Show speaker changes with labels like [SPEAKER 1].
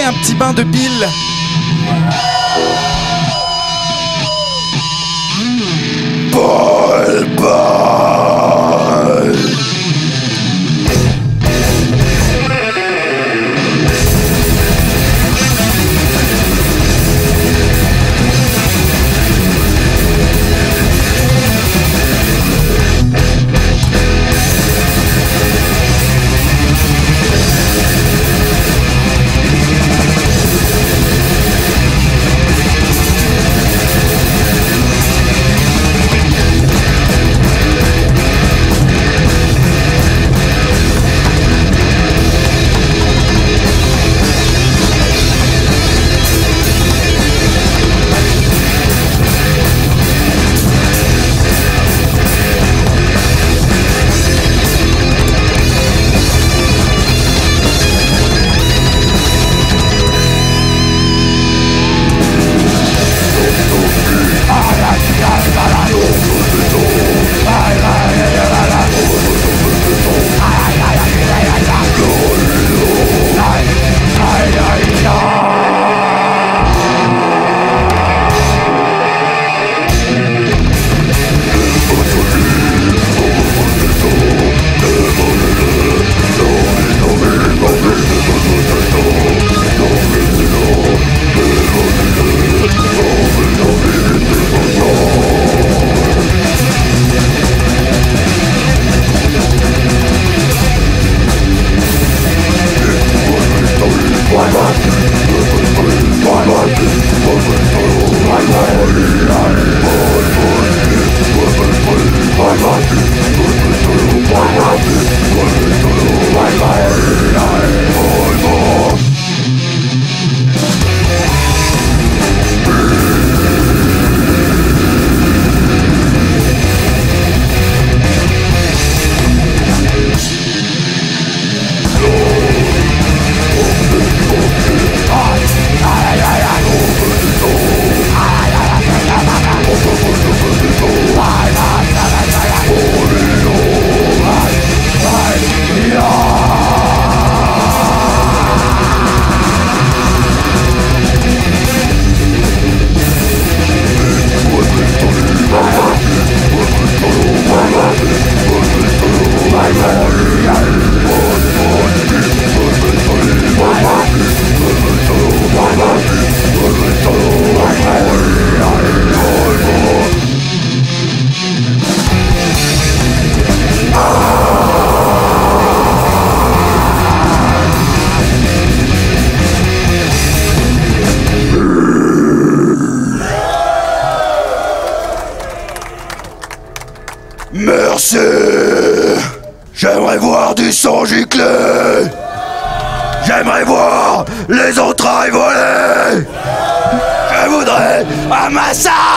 [SPEAKER 1] un petit bain de bile.
[SPEAKER 2] Esa